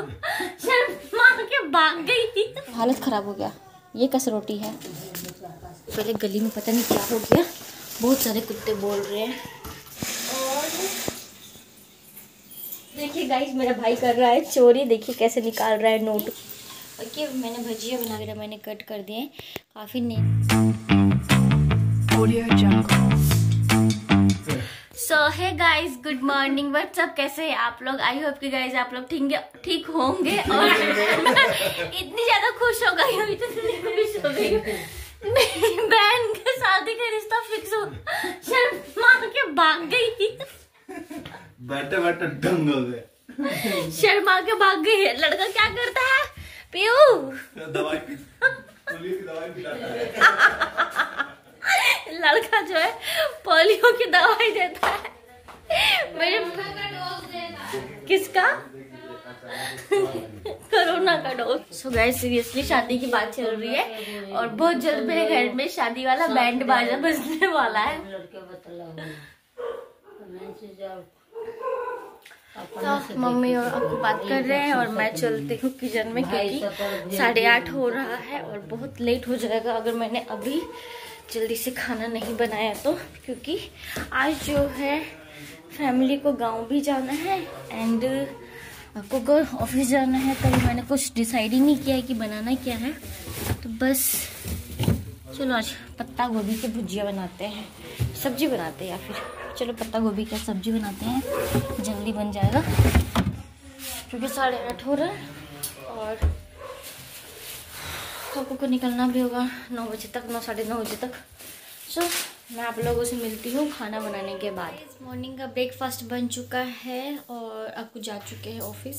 Fix के भाग गई हालत खराब हो गया। ये कसरोटी है। पहले गली में पता नहीं क्या हो गया। बहुत सारे कुत्ते बोल रहे हैं। और देखिए गाइस मेरा भाई कर रहा है चोरी। देखिए कैसे निकाल रहा है नोट। ओके मैंने भजिया बना के मैंने कट कर दिए काफ़ी ने सो है गाइस गुड मॉर्निंग व्हाट्सअप कैसे हैं आप लोग? आई होप कि गाइस आप लोग ठीक ठीक होंगे और इतनी ज़्यादा खुश हो गई हूँ इतनी खुश हो गई मेरी बहन के शादी का रिश्ता फिक्स हो शर्मा के भाग गई। थी बैठे बैठे डंग हो गए। शर्मा के भाग गई है। लड़का क्या करता है? पीयू। दवाई पी दवाई पिलाता है। लड़का जो है पोलियो की दवाई देता है। मेरे किसका? कोरोना का डोज। सो गाइस सीरियसली शादी की बात चल रही है और बहुत जल्द मेरे घर में शादी वाला बैंड बाजा बजने वाला है। तो मम्मी और आपको बात कर रहे हैं और मैं चलती हूँ किचन में क्योंकि साढ़े आठ हो रहा है और बहुत लेट हो जाएगा। अगर मैंने अभी जल्दी से खाना नहीं बनाया तो क्योंकि आज जो है फैमिली को गाँव भी जाना है एंड आपको को ऑफ़िस जाना है। तभी मैंने कुछ डिसाइड ही नहीं किया है कि बनाना क्या है। तो बस, चलो आज पत्ता गोभी की भुजिया बनाते हैं। सब्ज़ी बनाते हैं या फिर, चलो पत्ता गोभी का सब्ज़ी बनाते हैं, जल्दी बन जाएगा। क्योंकि साढ़े आठ हो रहा है और पापा को निकलना भी होगा नौ बजे तक, नौ, साढ़े नौ बजे तक। सो मैं आप लोगों से मिलती हूँ खाना बनाने के बाद। मॉर्निंग का ब्रेकफास्ट बन चुका है और आपको जा चुके हैं ऑफ़िस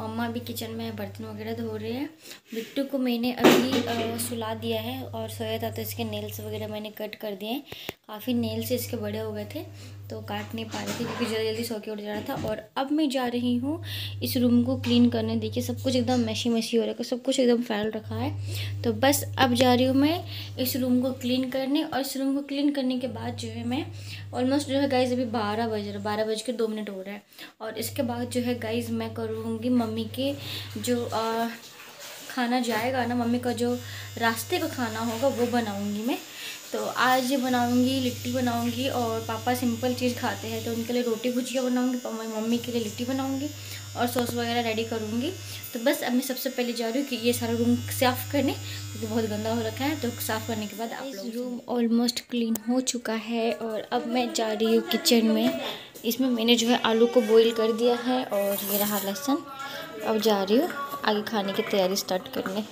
मम्मा भी किचन में बर्तन वगैरह धो रहे हैं। बिट्टू को मैंने अभी सुला दिया है और सोया था तो इसके नेल्स वगैरह मैंने कट कर दिए हैं। काफ़ी नेल्स इसके बड़े हो गए थे। तो काट नहीं पा रही थी क्योंकि जल्दी जल्दी सो के उठ जा रहा था और अब मैं जा रही हूँ इस रूम को क्लीन करने। देखिए, सब कुछ एकदम मैशी मैशी हो रहा है, सब कुछ एकदम फैल रखा है। तो बस अब जा रही हूँ मैं इस रूम को क्लीन करने और इस रूम को क्लीन करने के बाद जो है मैं ऑलमोस्ट जो है गाइज़ अभी बारह बज रहा बारह बज के दो मिनट हो रहा है। और इसके बाद जो है गाइज़ मैं करूँगी मम्मी के जो खाना जाएगा ना, मम्मी का जो रास्ते का खाना होगा वो बनाऊँगी मैं। तो आज ये बनाऊँगी लिट्टी बनाऊँगी और पापा सिंपल चीज़ खाते हैं तो उनके लिए रोटी भुजिया बनाऊँगी मम्मी के लिए लिट्टी बनाऊँगी और सॉस वगैरह रेडी करूँगी। तो बस अब मैं सबसे पहले जा रही हूँ कि ये सारा रूम साफ़ करने क्योंकि तो बहुत गंदा हो रखा है तो साफ़ करने के बाद आप लोग रूम ऑलमोस्ट क्लीन हो चुका है और अब मैं जा रही हूँ किचन में। इसमें मैंने जो है आलू को बॉईल कर दिया है और ये रहा लहसुन। अब जा रही हूँ आगे खाने की तैयारी स्टार्ट करने।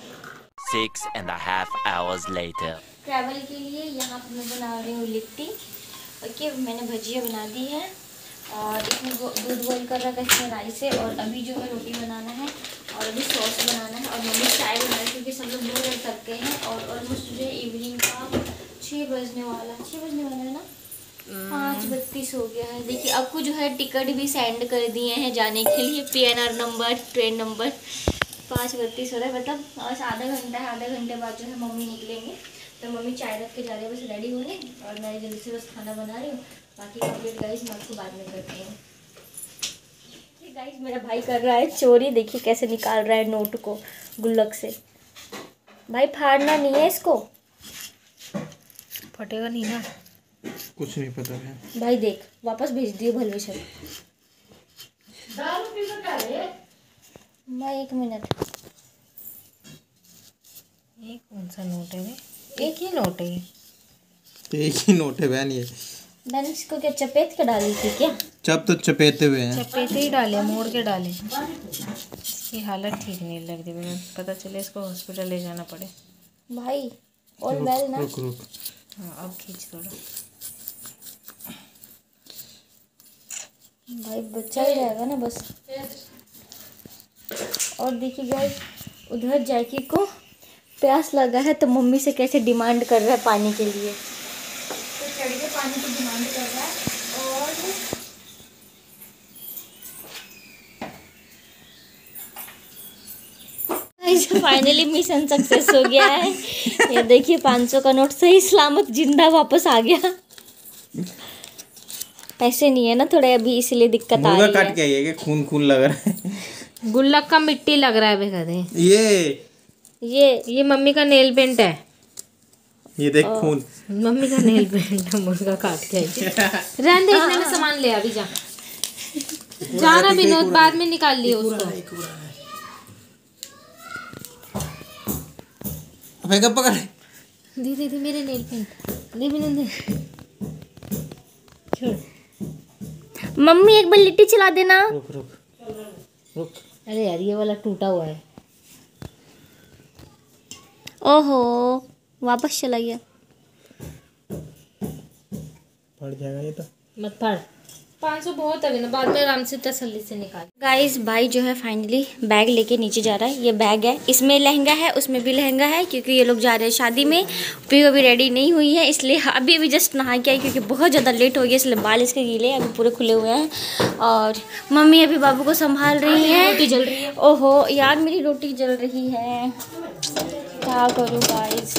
Six and a half hours later. Travel के लिए यहाँ पर मैं बना रही हूँ लिट्टी। ओके मैंने भजिया बना दी है। और इसमें दूध बॉईल कर रखा है इसमें राइस है और अभी जो है रोटी बनाना है और अभी सॉस बनाना है और मम्मी चाय बना रही क्योंकि सब लोग दो रह सकते हैं और ऑलमोस्ट जो है इवनिंग का छः बजने वाला छः बजने वाला है ना? पाँच बत्तीस हो गया है। देखिए आपको जो है टिकट भी सेंड कर दिए हैं जाने के लिए। पीएनआर नंबर ट्रेन नंबर पाँच बत्तीस हो रहा है। मतलब आधा घंटा है आधा घंटे बाद जो है मम्मी निकलेंगे। तो मम्मी चाय रख के जा रही है बस रेडी होने और मैं जल्दी से बस खाना बना रही हूँ। बाकी कंप्लीट गाइस मैं आपको बाद में करती हूँ। गाइस मेरा भाई कर रहा है चोरी देखिए कैसे निकाल रहा है नोट को गुल्लक से। भाई फाड़ना नहीं है इसको। फटेगा नहीं ना? कुछ नहीं पता है। भाई देख वापस भेज दियो भलवेशन मैं एक मिनट। ये कौन सा नोट है एक ही नोट है एक ही नोट है बहन ये। मैंने इसको क्या चपेट के डाली थी क्या? चप तो चपेते हुए हैं। चपेटे ही डाले मोड़ के डाले। इसकी हालत ठीक नहीं लग रही मुझे पता चले इसको हॉस्पिटल ले जाना पड़े। भाई और वेल ना? रुक रुक। हाँ अब खींच थोड़ा भाई बच्चा ही रहेगा ना बस। और देखिए गाइस उधर जैकी को प्यास लगा है तो मम्मी से कैसे डिमांड कर रहा है पानी के लिए? तो चढ़ के पानी की डिमांड कर रहा है और फाइनली मिशन सक्सेस हो गया है। ये देखिए 500 का नोट सही सलामत ज़िंदा वापस आ गया। पैसे नहीं है ना थोड़े अभी इसलिए दिक्कत आ रही है। के आइए कि खून खून लग रहा है। गुल्लक का मिट्टी लग रहा है बेखा ये ये ये मम्मी का नेल पेंट है। ये देख खून। मम्मी का नेल पेंट है मुर्गा काट के आई। रहने दे इतने में सामान ले अभी जा। जाना विनोद बाद में निकाल लियो उसको। फेंका पकड़ दी दी दी मेरे नेल पेंट दे विनोद दे छोड़। मम्मी एक बार लिट्टी चला देना। रुक रुक रुक। अरे यार ये वाला टूटा हुआ है। ओहो वापस चला गया। पड़ जाएगा ये तो। मत फाड़ पाँच सौ बहुत है विनोद बाद में आराम से तसल्ली से निकाल। गाइस भाई जो है फाइनली बैग लेके नीचे जा रहा है। ये बैग है। इसमें लहंगा है उसमें भी लहंगा है क्योंकि ये लोग जा रहे हैं शादी में। पी अभी रेडी नहीं हुई है इसलिए अभी अभी जस्ट नहा के आई क्योंकि बहुत ज़्यादा लेट हो गया। इसलिए बाल इसके गीले अभी पूरे खुले हुए हैं। और मम्मी अभी बाबू को संभाल रही है। रोटी जल रही है। ओहो यार मेरी रोटी जल रही है। क्या करूँ गाइस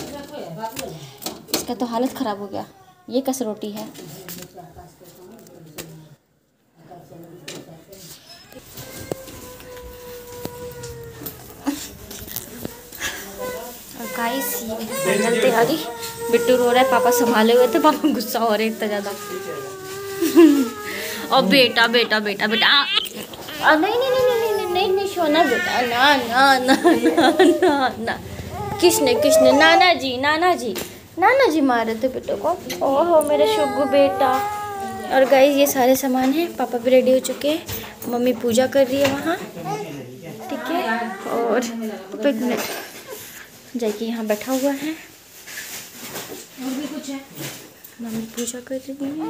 इसका तो हालत ख़राब हो गया ये कस रोटी है गाइस ये फाइनल बिट्टू रो रहा है पापा संभाले हुए थे पापा गुस्सा हो रहे इतना ज़्यादा और बेटा बेटा बेटा बेटा आ, आ, नहीं नहीं नहीं नहीं नहीं नहीं सोना बेटा ना ना ना ना ना ना किसने किसने? नाना जी नाना जी नाना जी मारे थे बेटे को। ओहो, मेरा शुगु बेटा। और गाइस ये सारे सामान हैं। पापा भी रेडी हो चुके हैं। मम्मी पूजा कर रही है वहाँ। ठीक है? और मिनट जाके यहाँ बैठा हुआ है। मम्मी पूजा कर रही है।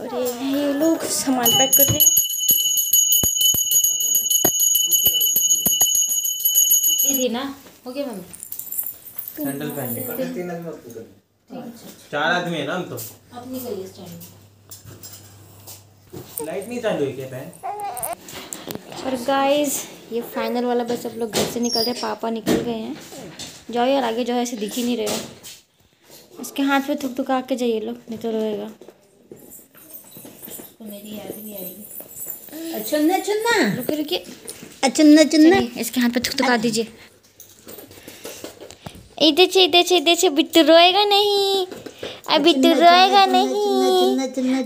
और ये ये लोग सामान पैक कर रहे हैं। ना? हो गया मम्मी? सैंडल पहन चार आदमी है ना हम तो। अब निकलिए स्टैंड। लाइट नहीं चालू है क्या बहन? और गाइस ये फाइनल वाला बस सब लोग घर से निकल रहे पापा निकल गए हैं। जाओ यार आगे जाओ ऐसे दिख ही नहीं रहे हो। इसके हाथ पे थुक थुका के जाइए लोग नहीं तो रोएगा। तो मेरी याद भी आएगी चुनना चुनना रुकिए रुकिए। चुनना चुनना इसके हाथ पे थुक थुका दीजिए। इधर से इधर से इधर से बिट्टू रोएगा नहीं। अब बिट्टू रोएगा नहीं।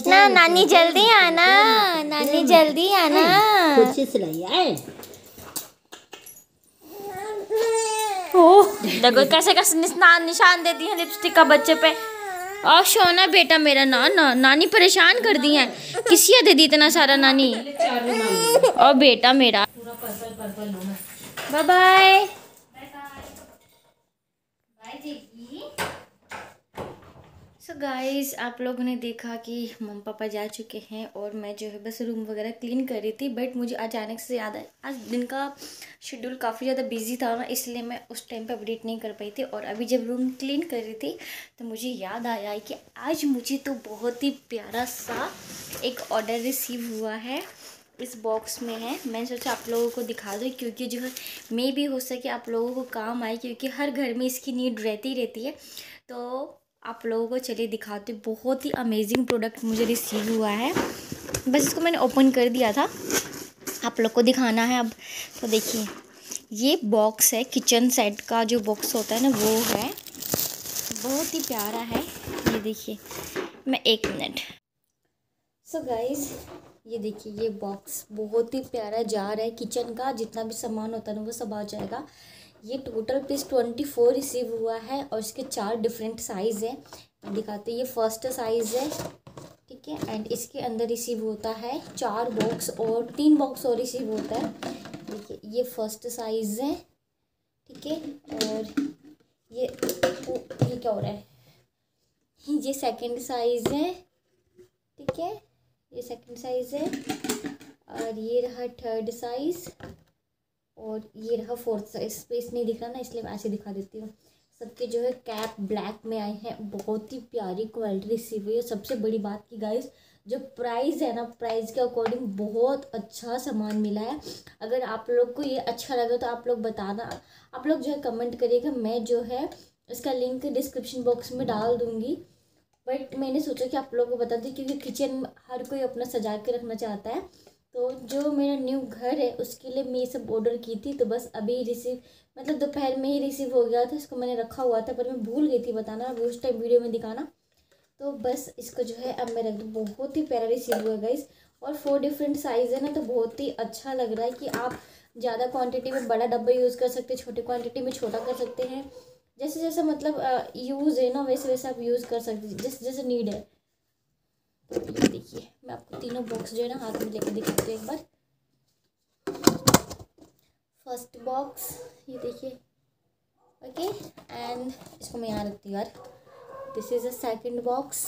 ना नानी जल्दी आना नानी जल्दी आना। देखो कैसे कैसे निशान निशान दे दिए लिपस्टिक का बच्चे पे। और सोना बेटा मेरा ना ना नानी परेशान कर दी है। किसी दे दी इतना सारा नानी? और बेटा मेरा। Bye bye so so guys आप लोगों ने देखा कि मम्मी पापा जा चुके हैं और मैं जो है बस रूम वगैरह क्लीन कर रही थी बट मुझे अचानक से याद आया आज दिन का शेड्यूल काफ़ी ज़्यादा बिज़ी था ना, इसलिए मैं उस टाइम पे अपडेट नहीं कर पाई थी और अभी जब रूम क्लीन कर रही थी तो मुझे याद आया कि आज मुझे तो बहुत ही प्यारा सा एक ऑर्डर रिसीव हुआ है। इस बॉक्स में है। मैंने सोचा आप लोगों को दिखा दूँ, क्योंकि जो है मे भी हो सके आप लोगों को काम आए, क्योंकि हर घर में इसकी नीड रहती रहती है। तो आप लोगों को चलिए दिखाते। बहुत ही अमेजिंग प्रोडक्ट मुझे रिसीव हुआ है। बस इसको मैंने ओपन कर दिया था। आप लोग को दिखाना है अब। तो देखिए, ये बॉक्स है किचन सेट का जो बॉक्स होता है ना, वो है। बहुत ही प्यारा है। ये देखिए, मैं एक मिनट सो गाइस ये देखिए, ये बॉक्स बहुत ही प्यारा जार है किचन का, जितना भी सामान होता है ना वो सब आ जाएगा। ये total piece twenty four receive हुआ है और इसके चार डिफरेंट साइज़ हैं। मैं दिखाती ये फ़र्स्ट साइज़ है, ठीक है? एंड इसके अंदर रिसीव होता है चार बॉक्स और तीन बॉक्स और रिसीव होता है। देखिए, ये फ़र्स्ट साइज़ है, ठीक है? और ये ये क्या हो रहा है? ये सेकंड साइज़ है, ठीक है? ये सेकंड साइज़ है। और ये रहा थर्ड साइज़ और ये रहा फोर्थ साइज़ स्पेस नहीं दिख रहा ना, इसलिए मैं ऐसे दिखा देती हूँ। सबके जो है कैप ब्लैक में आए हैं। बहुत ही प्यारी क्वालिटी रिसीव हुई है। सबसे बड़ी बात की गाइस जो प्राइस है ना प्राइस के अकॉर्डिंग बहुत अच्छा सामान मिला है। अगर आप लोग को ये अच्छा लगा तो आप लोग बताना। आप लोग जो है कमेंट करिएगा। मैं जो है इसका लिंक डिस्क्रिप्शन बॉक्स में डाल दूँगी। बट मैंने सोचा कि आप लोगों को बता दी, क्योंकि किचन हर कोई अपना सजा के रखना चाहता है। तो जो मेरा न्यू घर है, उसके लिए मैं ये सब ऑर्डर की थी तो बस अभी रिसीव मतलब दोपहर में ही रिसीव हो गया था, इसको मैंने रखा हुआ था, पर मैं भूल गई थी बताना, अभी उस टाइम वीडियो में दिखाना। तो बस इसको जो है, अब मैं रख दूँ। बहुत ही प्यारा रिसीव हुआ गाइस और फोर डिफरेंट साइज़ है ना तो बहुत ही अच्छा लग रहा है कि आप ज़्यादा क्वांटिटी में बड़ा डब्बा यूज़ कर सकते हैं, छोटी क्वांटिटी में छोटा कर सकते हैं। जैसे जैसे मतलब यूज़ है ना, वैसे वैसे आप यूज़ कर सकते जैसे जैसे नीड है। तो ये देखिए, मैं आपको तीनों बॉक्स जो है ना, हाथ में लेकर दिखाती हूँ एक बार। फ़र्स्ट बॉक्स ये देखिए। ओके एंड इसको मैं यहाँ रखती हूँ यार। This is a second box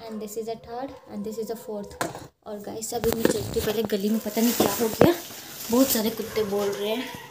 and this is a third and this is a fourth और गाइस अभी मैं चलती पहले गली में पता नहीं क्या हो गया। बहुत सारे कुत्ते बोल रहे हैं।